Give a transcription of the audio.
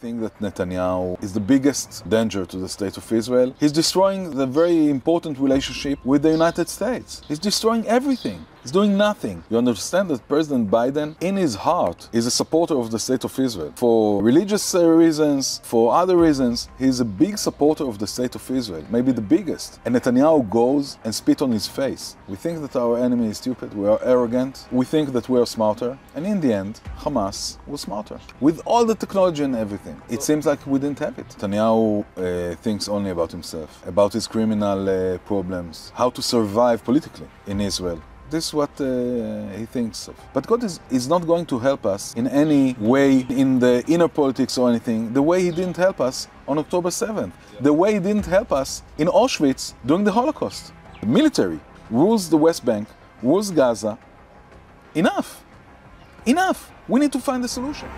think that Netanyahu is the biggest danger to the state of Israel. He's destroying the very important relationship with the United States. He's destroying everything. He's doing nothing. You understand that President Biden, in his heart, is a supporter of the state of Israel. For religious reasons, for other reasons, he's a big supporter of the state of Israel, maybe the biggest. And Netanyahu goes and spit on his face. We think that our enemy is stupid, we are arrogant, we think that we are smarter, and in the end, Hamas was smarter. With all the technology and everything, it seems like we didn't have it. Netanyahu uh, thinks only about himself, about his criminal uh, problems, how to survive politically in Israel. This is what uh, he thinks of. But God is, is not going to help us in any way in the inner politics or anything, the way he didn't help us on October 7th, the way he didn't help us in Auschwitz during the Holocaust. The military rules the West Bank, rules Gaza. Enough. Enough. We need to find a solution.